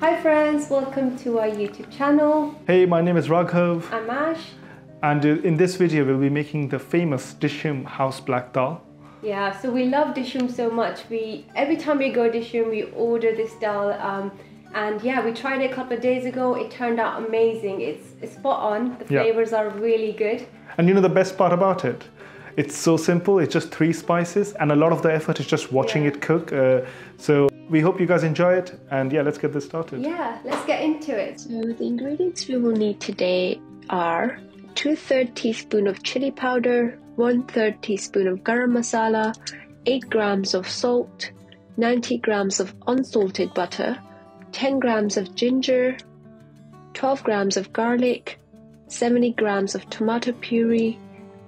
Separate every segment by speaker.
Speaker 1: Hi friends, welcome to our YouTube channel.
Speaker 2: Hey, my name is Raghav,
Speaker 1: I'm Ash.
Speaker 2: and uh, in this video, we'll be making the famous Dishoom house black dal.
Speaker 1: Yeah, so we love Dishoom so much. We every time we go to Dishoom, we order this dal. Um, and yeah, we tried it a couple of days ago. It turned out amazing. It's, it's spot on. The
Speaker 2: Yeah.
Speaker 1: flavors are really good.
Speaker 2: And you know the best part about it? It's so simple, it's just three spices, and a lot of the effort is just watching
Speaker 1: Yeah.
Speaker 2: it cook. Uh, so we hope you guys enjoy it, and yeah, let's get this started.
Speaker 1: Yeah, let's get into it.
Speaker 3: So the ingredients we will need today are 2 3rd teaspoon of chili powder, 1 3rd teaspoon of garam masala, 8 grams of salt, 90 grams of unsalted butter, 10 grams of ginger, 12 grams of garlic, 70 grams of tomato puree,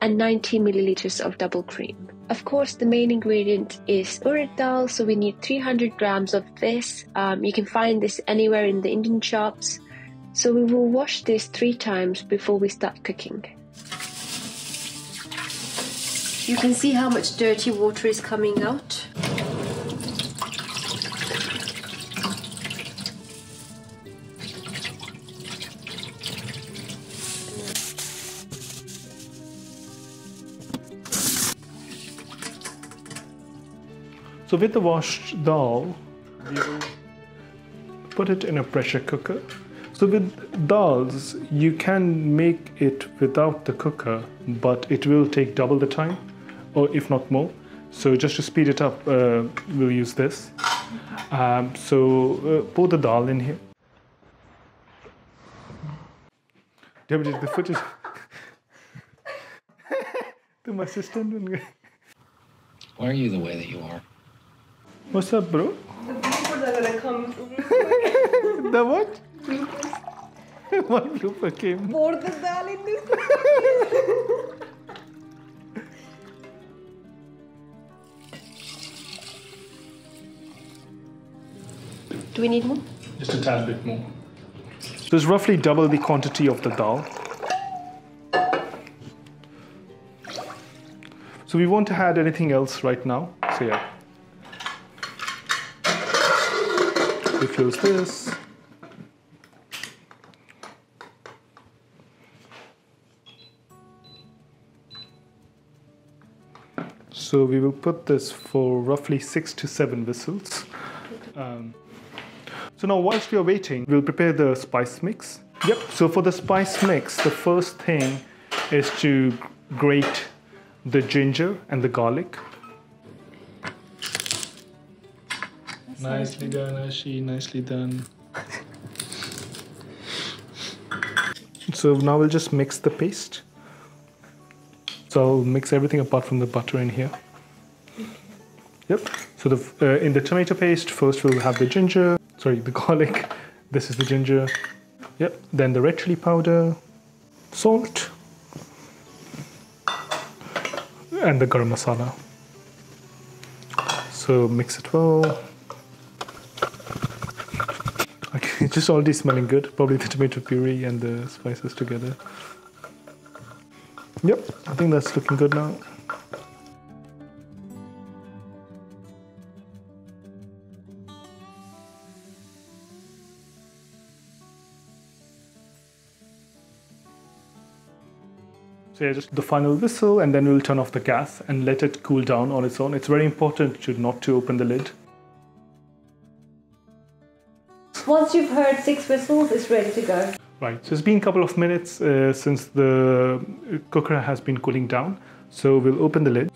Speaker 3: and 90 milliliters of double cream. Of course, the main ingredient is urad dal, so we need 300 grams of this. Um, you can find this anywhere in the Indian shops. So we will wash this three times before we start cooking.
Speaker 1: You can see how much dirty water is coming out.
Speaker 2: So with the washed dal, will put it in a pressure cooker. So with dals, you can make it without the cooker, but it will take double the time, or if not more. So just to speed it up, uh, we'll use this. Um, so uh, pour the dal in here. The footage. to my assistant.
Speaker 4: Why are you the way that you are?
Speaker 2: What's up, bro?
Speaker 1: The bloopers are gonna come.
Speaker 2: The what? what blooper came?
Speaker 1: Pour the dal in this. Do we need more?
Speaker 2: Just a tad bit more. So it's roughly double the quantity of the dal. So we won't add anything else right now. So yeah. We close this. So we will put this for roughly six to seven whistles. Um, so now whilst we are waiting, we'll prepare the spice mix. Yep, so for the spice mix, the first thing is to grate the ginger and the garlic. Nicely done, Ashi, nicely done. So now we'll just mix the paste. So I'll mix everything apart from the butter in here. Yep. So the uh, in the tomato paste, first we'll have the ginger, sorry, the garlic. This is the ginger. Yep. Then the red chili powder, salt, and the garam masala. So mix it well. Okay, just already smelling good. Probably the tomato puree and the spices together. Yep, I think that's looking good now. So yeah, just the final whistle and then we'll turn off the gas and let it cool down on its own. It's very important to not to open the lid.
Speaker 1: Once you've heard six whistles, it's ready to go.
Speaker 2: Right, so it's been a couple of minutes uh, since the cooker has been cooling down. So we'll open the lid.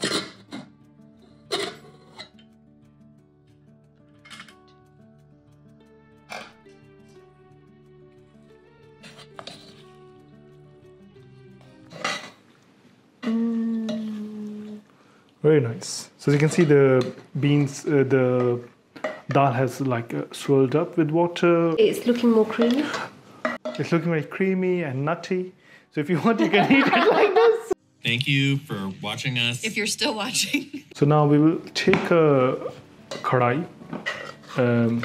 Speaker 2: Very nice. So as you can see, the beans, uh, the dal has like uh, swirled up with water.
Speaker 1: It's looking more creamy.
Speaker 2: It's looking very creamy and nutty. So if you want, you can eat it like this.
Speaker 4: Thank you for watching us.
Speaker 5: If you're still watching.
Speaker 2: So now we will take a kadai um,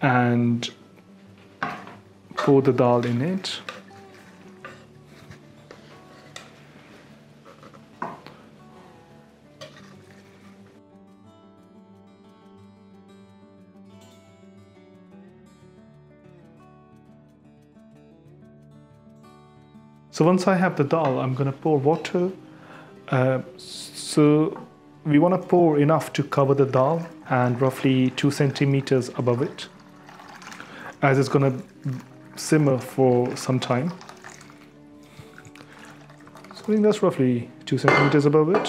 Speaker 2: and pour the dal in it. So once I have the dal, I'm gonna pour water. Uh, so we want to pour enough to cover the dal and roughly two centimeters above it, as it's gonna simmer for some time. So I think that's roughly two centimeters above it.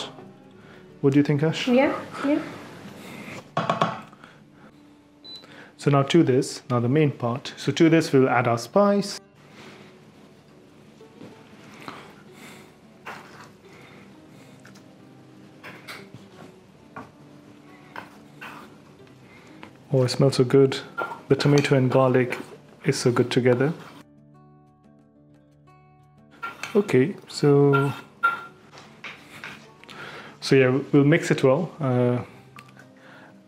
Speaker 2: What do you think, Ash?
Speaker 1: Yeah, yeah.
Speaker 2: So now to this, now the main part. So to this we'll add our spice. Oh, it smells so good. The tomato and garlic is so good together. Okay, so so yeah, we'll mix it well. Uh,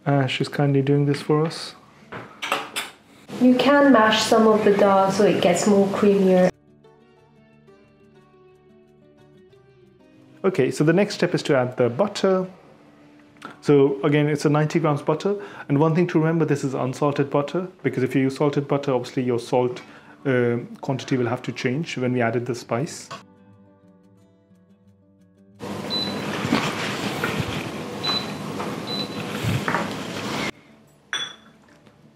Speaker 2: Ash is kindly doing this for us.
Speaker 1: You can mash some of the dal so it gets more creamier.
Speaker 2: Okay, so the next step is to add the butter. So again, it's a 90 grams butter. And one thing to remember, this is unsalted butter because if you use salted butter, obviously your salt uh, quantity will have to change when we added the spice.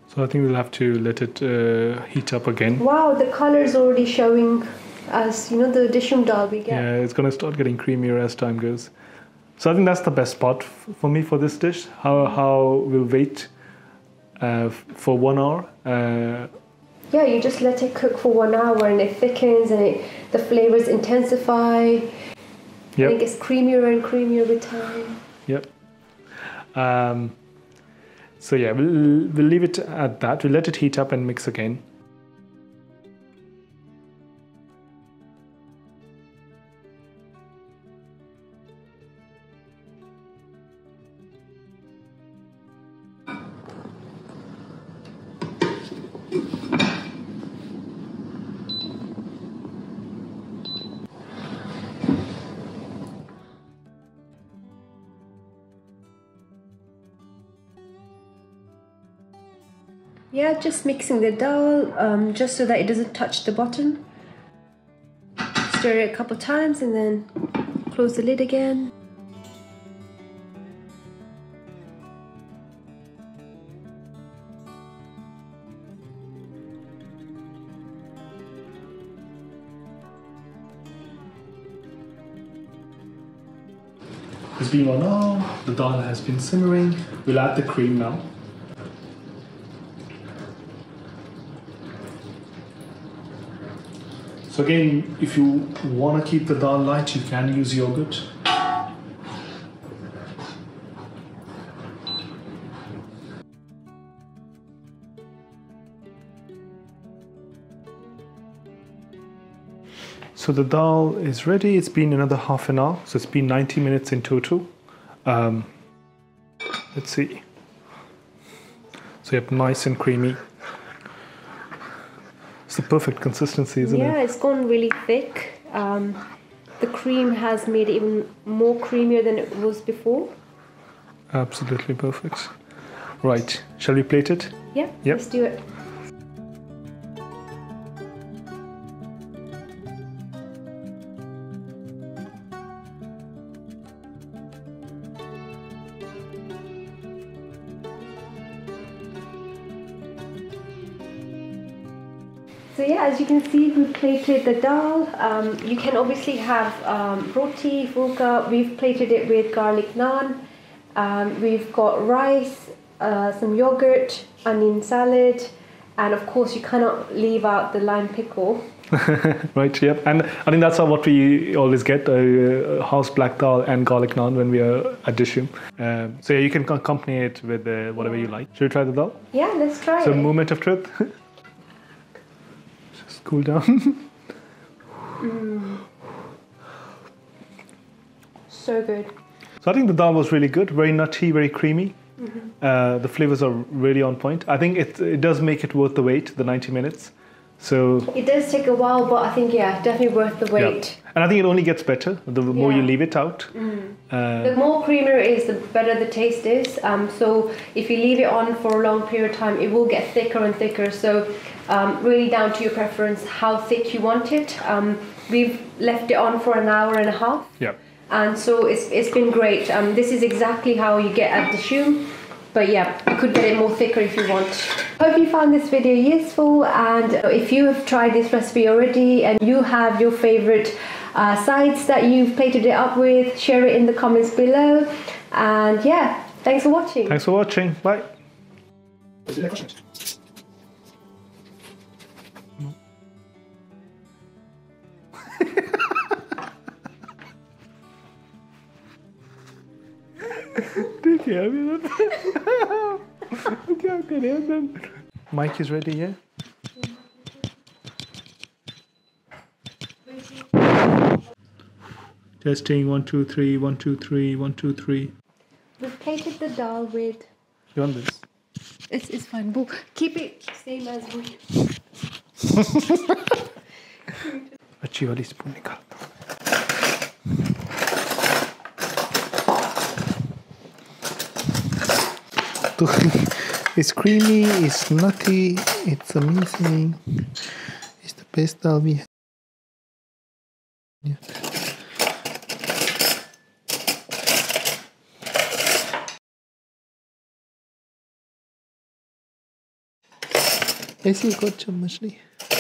Speaker 2: So I think we'll have to let it uh, heat up again.
Speaker 1: Wow, the color is already showing us, you know the Dishoom dal we get.
Speaker 2: Yeah, it's gonna start getting creamier as time goes. So I think that's the best part for me for this dish. How how we'll wait uh, for one hour. Uh,
Speaker 1: Yeah, you just let it cook for one hour and it thickens and it, the flavors intensify. I think
Speaker 2: yep,
Speaker 1: it's creamier and creamier with time.
Speaker 2: yep. Um, so yeah, we'll we'll leave it at that. We'll let it heat up and mix again.
Speaker 1: Yeah, just mixing the dal um, just so that it doesn't touch the bottom. Stir it a couple times and then close the lid again.
Speaker 2: It's been hour. The dal has been simmering. We'll add the cream now. So again, if you want to keep the dal light, you can use yogurt. So the dal is ready. It's been another half an hour, so it's been 90 minutes in total. Um, let's see. So you have nice and creamy. Perfect consistency, isn't
Speaker 1: yeah,
Speaker 2: it?
Speaker 1: Yeah, it's gone really thick. Um, the cream has made it even more creamier than it was before.
Speaker 2: Absolutely perfect. Right, shall we plate it?
Speaker 1: Yeah,
Speaker 2: Yep.
Speaker 1: let's do it. So yeah, as you can see, we plated the dal. Um, you can obviously have um, roti, fulka. We've plated it with garlic naan. Um, we've got rice, uh, some yogurt, onion salad, and of course, you cannot leave out the lime pickle.
Speaker 2: Right, yep. And I think that's what we always get uh, house black dal and garlic naan when we are at Dishoom. Um, so yeah, you can accompany it with uh, whatever you like. Should we try the dal?
Speaker 1: Yeah, let's try
Speaker 2: So,
Speaker 1: it.
Speaker 2: moment of truth. Cool down.
Speaker 1: So good.
Speaker 2: So I think the dal was really good, very nutty, very creamy. Uh, the flavors are really on point. I think it it does make it worth the wait, the 90 minutes. So
Speaker 1: It does take a while, but I think yeah, definitely worth the
Speaker 2: yeah.
Speaker 1: wait.
Speaker 2: and I think it only gets better the more you leave it out. Uh,
Speaker 1: The more creamier it is, the better the taste is. Um, so if you leave it on for a long period of time, it will get thicker and thicker. So um, really down to your preference how thick you want it. Um, we've left it on for an hour and a half.
Speaker 2: Yeah.
Speaker 1: and so it's, it's been great. Um, this is exactly how you get at the shoe, but yeah, you could get it more thicker if you want. Hope you found this video useful, and if you have tried this recipe already and you have your favorite uh, sides that you've plated it up with, share it in the comments below. And yeah, thanks for watching.
Speaker 2: Thanks for watching. Bye. देखिए अभी क्या करें अंदर Mic is ready, yeah? Testing one two three one two three one two three.
Speaker 1: We've plated the dal with.
Speaker 2: You want this?
Speaker 1: It's, it's fine. Boo. Keep it same as we.
Speaker 2: अच्छी वाली spoon निकालता हूँ तो it's creamy, it's nutty, it's amazing. It's the best dal we have. Yeah. ऐसी एक और चम्मच नहीं